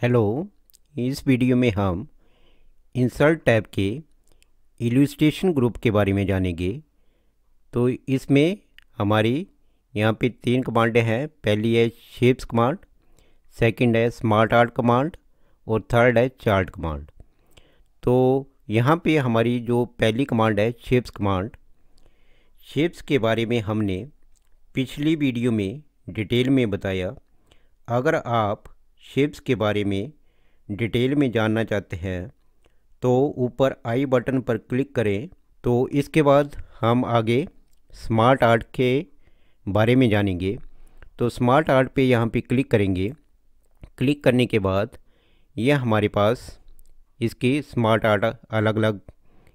Hello, इस video में हम इंसर्ट टैब के इलुस्ट्रेशन ग्रुप के बारे में जानेंगे। तो इसमें हमारी यहाँ पे तीन कमांडें हैं। पहली है शेप्स कमांड सेकंड है स्मार्ट आर्ट कमांड और थर्ड है चार्ट कमांड तो यहाँ पे हमारी जो पहली कमांड है शेप्स कमांड शेप्स के बारे में हमने पिछली वीडियो में डिटेल में बताया। अगर आप शेप्स के बारे में डिटेल में जानना चाहते हैं तो ऊपर आई बटन पर क्लिक करें। तो इसके बाद हम आगे स्मार्ट आर्ट के बारे में जानेंगे। तो स्मार्ट आर्ट पे यहाँ पे क्लिक करेंगे। क्लिक करने के बाद यह हमारे पास इसकी स्मार्ट आर्ट अलग अलग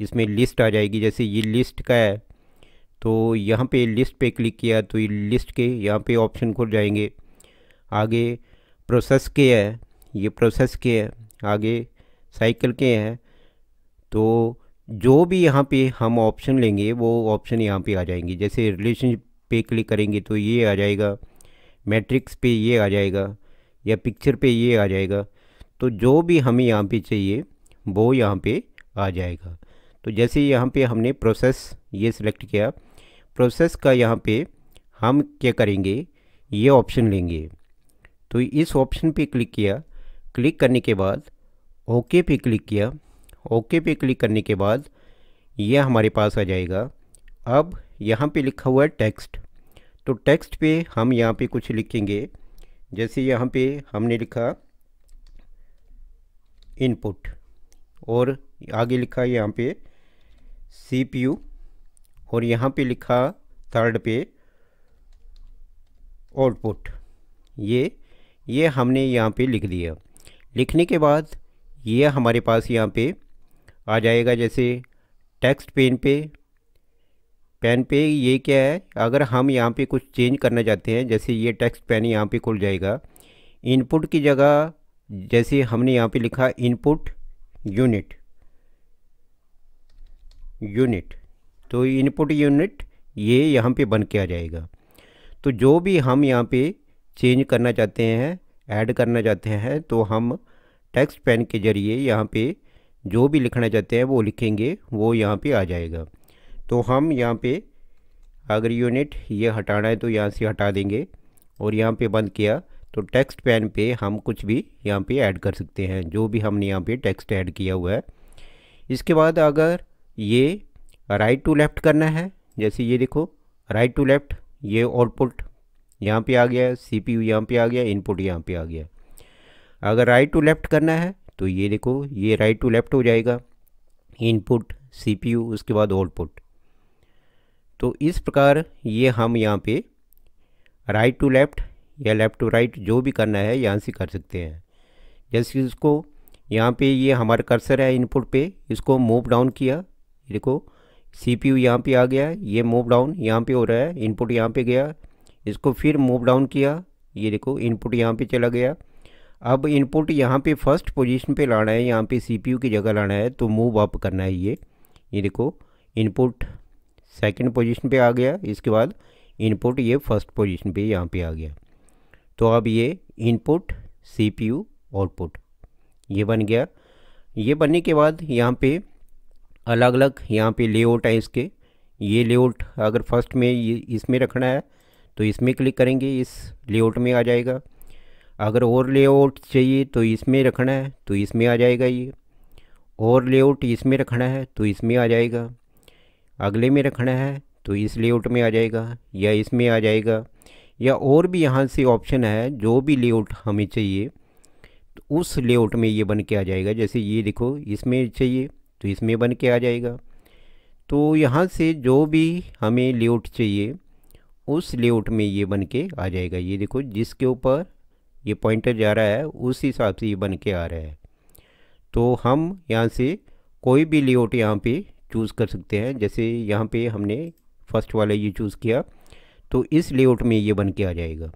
इसमें लिस्ट आ जाएगी। जैसे ये लिस्ट का है तो यहाँ पे लिस्ट पे क्लिक किया तो ये लिस्ट के यहाँ पे ऑप्शन खुल जाएँगे। आगे प्रोसेस के है, ये प्रोसेस के है, आगे साइकिल के हैं तो जो भी यहाँ पे हम ऑप्शन लेंगे, वो ऑप्शन यहाँ पे आ जाएँगे। जैसे रिलेशनशिप पे क्लिक करेंगे तो ये आ जाएगा, मैट्रिक्स पे ये आ जाएगा, या पिक्चर पे ये आ जाएगा तो जो भी हमें यहाँ पे चाहिए, वो यहाँ पे आ जाएगा। तो जैसे यहाँ पे हमने प्रोसेस ये सिलेक्ट किया, प्रोसेस का यहाँ पे हम क्या करेंगे, ये ऑप्शन लेंगे। तो इस ऑप्शन पे क्लिक किया। क्लिक करने के बाद ओके पे क्लिक किया। ओके पे क्लिक करने के बाद, यह हमारे पास आ जाएगा। अब यहाँ पे लिखा हुआ है टेक्स्ट तो टेक्स्ट पे हम यहाँ पे कुछ लिखेंगे। जैसे यहाँ पे हमने लिखा इनपुट और आगे लिखा यहाँ पे सीपीयू और यहाँ पे लिखा थर्ड पे आउटपुट ये ये हमने यहाँ पे लिख दिया। लिखने के बाद ये हमारे पास यहाँ पे आ जाएगा, जैसे टेक्स्ट पेन पे। पेन पे ये क्या है, अगर हम यहाँ पे कुछ चेंज करना चाहते हैं, जैसे ये टेक्स्ट पेन यहाँ पे खुल जाएगा। इनपुट की जगह जैसे हमने यहाँ पे लिखा इनपुट यूनिट यूनिट। तो इनपुट यूनिट ये यहाँ पे बन के आ जाएगा। तो जो भी हम यहाँ पे चेंज करना चाहते हैं, ऐड करना चाहते हैं तो हम टेक्स्ट पेन के ज़रिए यहाँ पे जो भी लिखना चाहते हैं वो लिखेंगे, वो यहाँ पे आ जाएगा। तो हम यहाँ पे अगर यूनिट ये हटाना है तो यहाँ से हटा देंगे और यहाँ पे बंद किया तो टेक्स्ट पेन पे हम कुछ भी यहाँ पे ऐड कर सकते हैं, जो भी हमने यहाँ पे टेक्स्ट ऐड किया हुआ है। इसके बाद अगर ये राइट टू लेफ़्ट करना है, जैसे ये देखो राइट टू लेफ़्ट ये आउटपुट यहाँ पे आ गया सी पी यू यहाँ पर आ गया इनपुट यहाँ पे आ गया अगर राइट टू लेफ़्ट करना है तो ये देखो, ये राइट टू लेफ़्ट हो जाएगा। इनपुट सी पी यू उसके बाद आउटपुट तो इस प्रकार ये हम यहाँ पे राइट टू लेफ़्ट या लेफ़्ट टू राइट जो भी करना है, यहाँ से कर सकते हैं। जैसे इसको यहाँ पे ये हमारा कर्सर है इनपुट पे, इसको मूव डाउन किया। देखो सी पी यू यहाँ पर आ गया ये मूव डाउन यहाँ पे हो रहा है इनपुट यहाँ पे गया। इसको फिर मूव डाउन किया। ये देखो इनपुट यहाँ पे चला गया। अब इनपुट यहाँ पे फ़र्स्ट पोजीशन पे लाना है, यहाँ पे सीपीयू की जगह लाना है तो मूव अप करना है ये। ये देखो इनपुट सेकंड पोजीशन पे आ गया, इसके बाद इनपुट ये फ़र्स्ट पोजीशन पे यहाँ पे आ गया। तो अब ये इनपुट सीपीयू आउटपुट ये बन गया। ये बनने के बाद यहाँ पे अलग अलग यहाँ पे लेआउट है इसके। ये लेआउट अगर फ़र्स्ट में ये, इसमें रखना है तो इसमें क्लिक करेंगे, इस लेआउट में आ जाएगा। अगर और लेआउट चाहिए तो इसमें रखना है तो इसमें आ जाएगा ये। और लेआउट इसमें रखना है तो इसमें आ जाएगा। अगले में रखना है तो इस लेआउट में आ जाएगा, या इसमें आ जाएगा, या और भी यहाँ से ऑप्शन है, जो भी लेआउट हमें चाहिए तो उस लेआउट में ये बन के आ जाएगा। जैसे ये देखो, इसमें चाहिए तो इसमें बन के आ जाएगा। तो यहाँ से जो भी हमें लेआउट चाहिए उस लेआउट में ये बन के आ जाएगा। ये देखो, जिसके ऊपर ये पॉइंटर जा रहा है, उस हिसाब से ये बन के आ रहा है। तो हम यहाँ से कोई भी लेआउट यहाँ पे चूज़ कर सकते हैं। जैसे यहाँ पे हमने फ़र्स्ट वाला ये चूज़ किया तो इस लेआउट में ये बन के आ जाएगा।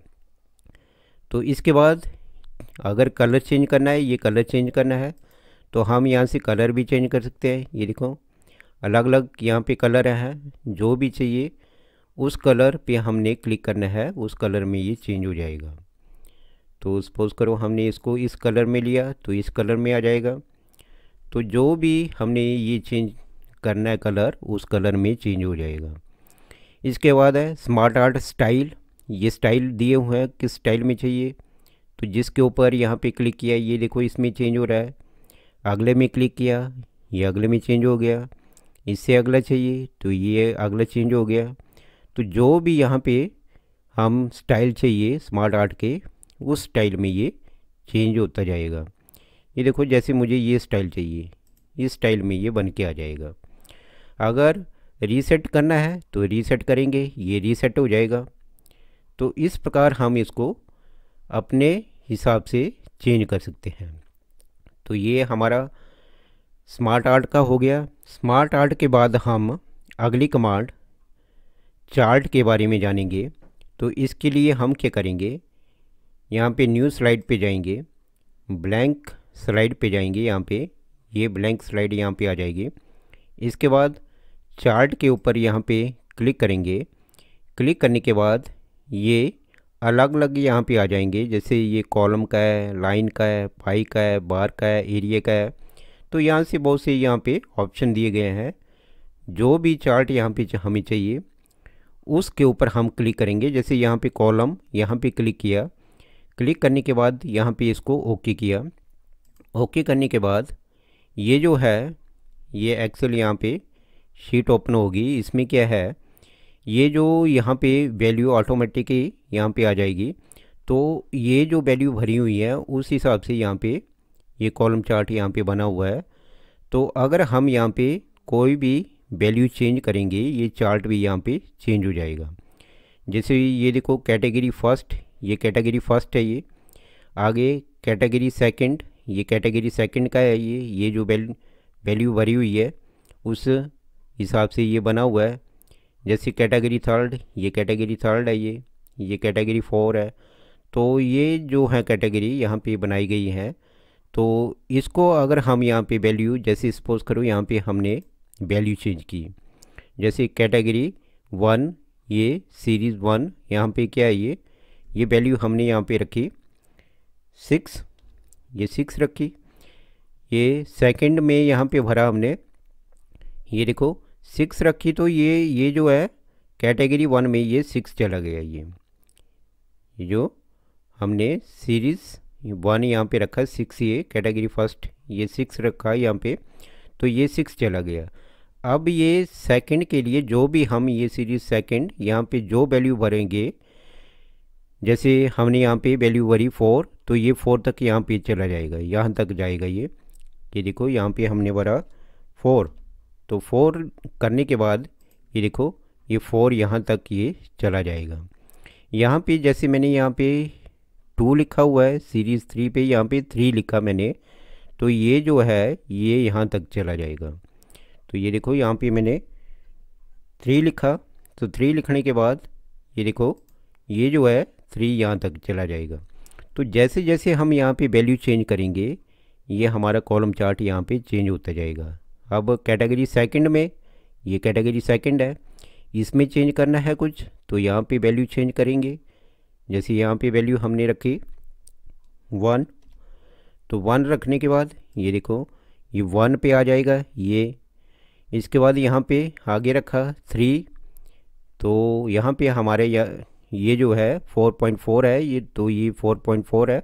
तो इसके बाद अगर कलर चेंज करना है, ये कलर चेंज करना है तो हम यहाँ से कलर भी चेंज कर सकते हैं। ये देखो अलग अलग यहाँ पे कलर हैं, जो भी चाहिए। उस कलर पे हमने क्लिक करना है, उस कलर में ये चेंज हो जाएगा। तो सपोज़ करो हमने इसको इस कलर में लिया तो इस कलर में आ जाएगा। तो जो भी हमने ये चेंज करना है कलर, उस कलर में चेंज हो जाएगा। इसके बाद है, स्मार्ट आर्ट स्टाइल। ये स्टाइल दिए हुए हैं, किस स्टाइल में चाहिए? तो जिसके ऊपर यहाँ पे क्लिक किया, ये देखो इसमें चेंज हो रहा है। अगले में क्लिक किया, ये अगले में चेंज हो गया। इससे अगला चाहिए तो ये अगला चेंज हो गया। तो जो भी यहाँ पे हम स्टाइल चाहिए स्मार्ट आर्ट के उस स्टाइल में ये चेंज होता जाएगा। ये देखो जैसे मुझे ये स्टाइल चाहिए, इस स्टाइल में ये बन के आ जाएगा। अगर रीसेट करना है तो रीसेट करेंगे, ये रीसेट हो जाएगा। तो इस प्रकार हम इसको अपने हिसाब से चेंज कर सकते हैं। तो ये हमारा स्मार्ट आर्ट का हो गया। स्मार्ट आर्ट के बाद हम अगली कमांड चार्ट के बारे में जानेंगे तो इसके लिए हम क्या करेंगे? यहाँ पे न्यू स्लाइड पे जाएँगे, ब्लैंक स्लाइड पे जाएँगे यहाँ पे, ये ब्लैंक स्लाइड यहाँ पे आ जाएगी। इसके बाद चार्ट के ऊपर यहाँ पे क्लिक करेंगे। क्लिक करने के बाद ये अलग अलग यहाँ पे आ जाएँगे, जैसे ये कॉलम का है, लाइन का है, पाई का है, बार का है, एरिया का है। तो यहाँ से बहुत से यहाँ पे ऑप्शन दिए गए हैं। जो भी चार्ट यहाँ पे हमें चाहिए उसके ऊपर हम क्लिक करेंगे। जैसे यहाँ पे कॉलम, यहाँ पे क्लिक किया। क्लिक करने के बाद यहाँ पे इसको ओके किया। ओके करने के बाद ये जो है, ये एक्सेल यहाँ पे शीट ओपन होगी। इसमें क्या है, ये जो यहाँ पे वैल्यू ऑटोमेटिकली यहाँ पे आ जाएगी। तो ये जो वैल्यू भरी हुई है, उस हिसाब से यहाँ पे ये कॉलम चार्ट यहाँ पे बना हुआ है। तो अगर हम यहाँ पे कोई भी वैल्यू चेंज करेंगे, ये चार्ट भी यहाँ पे चेंज हो जाएगा। जैसे ये देखो, कैटेगरी फ़र्स्ट, ये कैटेगरी फ़र्स्ट है ये। आगे कैटेगरी सेकंड, ये कैटेगरी सेकंड का है ये ये जो वैल्यू भरी हुई है, उस हिसाब से ये बना हुआ है। जैसे कैटेगरी थर्ड, ये कैटेगरी थर्ड है ये ये कैटेगरी फोर है। तो ये जो है कैटेगरी, यहाँ पे बनाई गई है। तो इसको अगर हम यहाँ पे वैल्यू, जैसे सपोज़ करो, यहाँ पे हमने वैल्यू चेंज की। जैसे कैटेगरी वन ये सीरीज़ वन यहाँ पे क्या है ये? ये वैल्यू हमने यहाँ पे रखी। सिक्स ये सिक्स रखी। ये सेकंड में यहाँ पे भरा हमने। ये देखो सिक्स रखी तो ये ये जो है कैटेगरी वन में ये सिक्स चला गया ये। जो हमने सीरीज़ वन यहाँ पे रखा सिक्स ये कैटेगरी फ़र्स्ट ये सिक्स रखा यहाँ पे तो ये सिक्स चला गया। अब ये सेकंड के लिए जो भी हम ये सीरीज़ सेकंड यहाँ पे जो वैल्यू भरेंगे, जैसे हमने यहाँ पे वैल्यू भरी फोर तो ये फोर तक यहाँ पे चला जाएगा, यहाँ तक जाएगा ये। ये देखो, यहाँ पे हमने भरा फोर तो फोर करने के बाद ये देखो, ये फोर यहाँ तक ये चला जाएगा। यहाँ पे जैसे मैंने यहाँ पे टू लिखा हुआ है सीरीज़ थ्री पे यहाँ पे थ्री लिखा मैंने तो ये जो है, ये यहाँ तक चला जाएगा। तो ये देखो यहाँ पे मैंने थ्री लिखा। तो थ्री लिखने के बाद ये देखो, ये जो है थ्री यहाँ तक चला जाएगा। तो जैसे जैसे हम यहाँ पे वैल्यू चेंज करेंगे, ये हमारा कॉलम चार्ट यहाँ पे चेंज होता जाएगा। अब कैटेगरी सेकंड में, ये कैटेगरी सेकंड है। इसमें चेंज करना है कुछ तो यहाँ पे वैल्यू चेंज करेंगे। जैसे यहाँ पे वैल्यू हमने रखी वन तो वन रखने के बाद ये देखो, ये वन पे आ जाएगा। ये इसके बाद यहाँ पे आगे रखा थ्री तो यहाँ पे हमारे ये जो है फोर पॉइंट फोर है, ये तो ये फोर पॉइंट फोर है।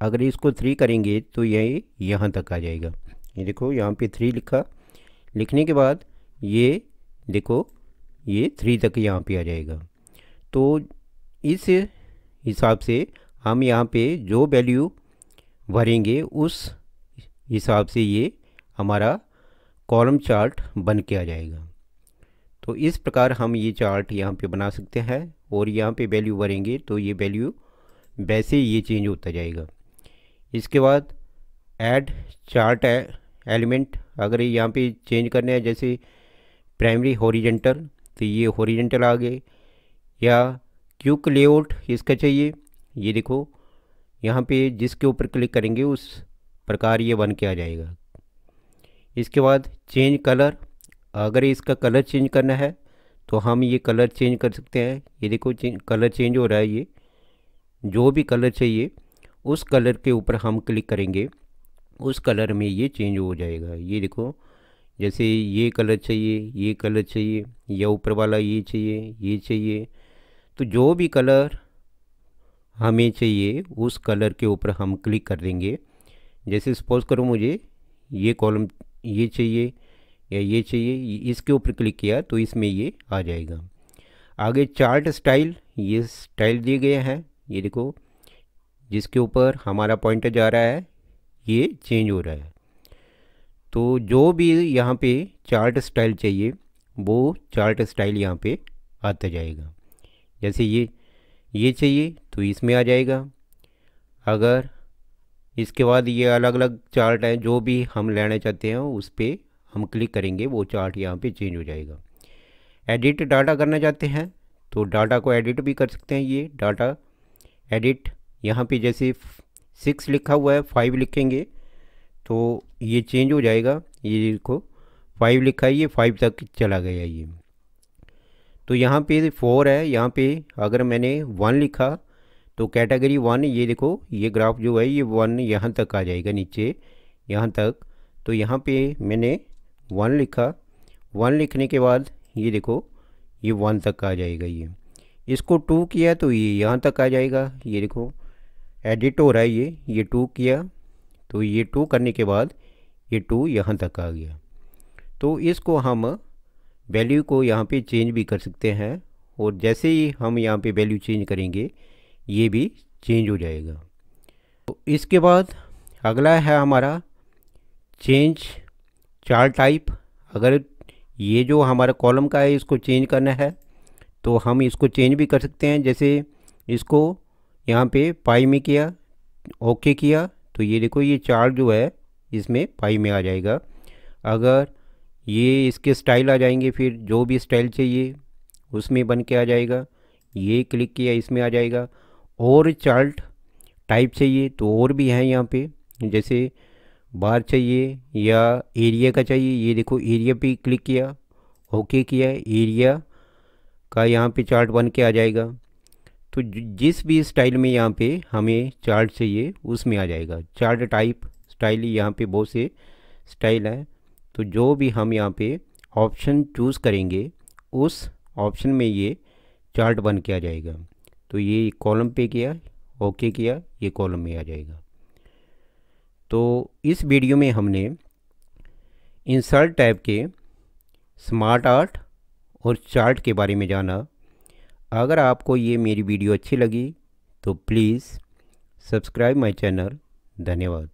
अगर इसको थ्री करेंगे तो ये यहाँ तक आ जाएगा। ये देखो, यहाँ पे थ्री लिखा। लिखने के बाद ये देखो, ये थ्री तक यहाँ पे आ जाएगा। तो इस हिसाब से हम यहाँ पे जो वैल्यू भरेंगे, उस हिसाब से ये हमारा कॉलम चार्ट बन के आ जाएगा। तो इस प्रकार हम ये चार्ट यहाँ पे बना सकते हैं और यहाँ पे वैल्यू भरेंगे तो ये वैल्यू वैसे ये चेंज होता जाएगा। इसके बाद ऐड चार्ट एलिमेंट अगर यहाँ पे चेंज करने हैं, जैसे प्राइमरी हॉरिजेंटल तो ये हॉरिजेंटल आ गए। या क्यूक लेआउट इसका चाहिए। ये देखो, यहाँ पे जिसके ऊपर क्लिक करेंगे उस प्रकार ये बन के आ जाएगा। इसके बाद चेंज कलर, अगर इसका कलर चेंज करना है तो हम ये कलर चेंज कर सकते हैं। ये देखो कलर चेंज हो रहा है ये। जो भी कलर चाहिए, उस कलर के ऊपर हम क्लिक करेंगे, उस कलर में ये चेंज हो जाएगा। ये देखो, जैसे ये कलर चाहिए, ये कलर चाहिए, या ऊपर वाला ये चाहिए ये चाहिए। तो जो भी कलर हमें चाहिए, उस कलर के ऊपर हम क्लिक कर देंगे। जैसे सपोज़ करो मुझे ये कॉलम ये चाहिए या ये चाहिए इसके ऊपर क्लिक किया तो इसमें ये आ जाएगा। आगे चार्ट स्टाइल, ये स्टाइल दिए गए हैं। ये देखो, जिसके ऊपर हमारा पॉइंटर जा रहा है, ये चेंज हो रहा है। तो जो भी यहाँ पे चार्ट स्टाइल चाहिए, वो चार्ट स्टाइल यहाँ पे आता जाएगा। जैसे ये ये चाहिए तो इसमें आ जाएगा। अगर इसके बाद ये अलग अलग चार्ट हैं, जो भी हम लेना चाहते हैं, उस पर हम क्लिक करेंगे, वो चार्ट यहाँ पे चेंज हो जाएगा। एडिट डाटा करना चाहते हैं तो डाटा को एडिट भी कर सकते हैं ये डाटा। एडिट, यहाँ पे जैसे सिक्स लिखा हुआ है, फाइव लिखेंगे तो ये चेंज हो जाएगा, ये देखो, फाइव लिखा है, ये फाइव तक चला गया ये। तो यहाँ पे फोर है, यहाँ पे अगर मैंने वन लिखा तो कैटेगरी वन, ये देखो, ये ग्राफ जो है, ये वन यहाँ तक आ जाएगा नीचे, यहाँ तक। तो यहाँ पे मैंने वन लिखा। वन लिखने के बाद ये देखो, ये वन तक आ जाएगा ये। इसको टू किया तो ये यहाँ तक आ जाएगा। ये देखो, एडिट हो रहा है ये ये टू किया। तो ये टू करने के बाद ये टू यहाँ तक आ गया। तो इसको हम वैल्यू को यहाँ पे चेंज भी कर सकते हैं। और जैसे ही हम यहाँ पे वैल्यू चेंज करेंगे ये भी चेंज हो जाएगा। तो इसके बाद अगला है हमारा चेंज चार टाइप अगर ये जो हमारा कॉलम का है, इसको चेंज करना है तो हम इसको चेंज भी कर सकते हैं। जैसे इसको यहाँ पे पाई में किया ओके किया तो ये देखो, ये चार जो है, इसमें पाई में आ जाएगा। अगर ये इसके स्टाइल आ जाएँगे, फिर जो भी स्टाइल चाहिए, उसमें बन के आ जाएगा। ये क्लिक किया, इसमें आ जाएगा। और चार्ट टाइप चाहिए तो और भी हैं यहाँ पे। जैसे बार चाहिए या एरिया का चाहिए, ये देखो एरिया पे क्लिक किया, ओके किया, एरिया का यहाँ पे चार्ट बन के आ जाएगा। तो जिस भी स्टाइल में यहाँ पे हमें चार्ट चाहिए, उसमें आ जाएगा। चार्ट टाइप स्टाइल यहाँ पे बहुत से स्टाइल है। तो जो भी हम यहाँ पे ऑप्शन चूज़ करेंगे, उस ऑप्शन में ये चार्ट बन के आ जाएगा। तो ये कॉलम पे किया, ओके किया, ये कॉलम में आ जाएगा। तो इस वीडियो में हमने इंसर्ट टाइप के स्मार्ट आर्ट और चार्ट के बारे में जाना। अगर आपको ये मेरी वीडियो अच्छी लगी तो प्लीज़ सब्सक्राइब माय चैनल धन्यवाद।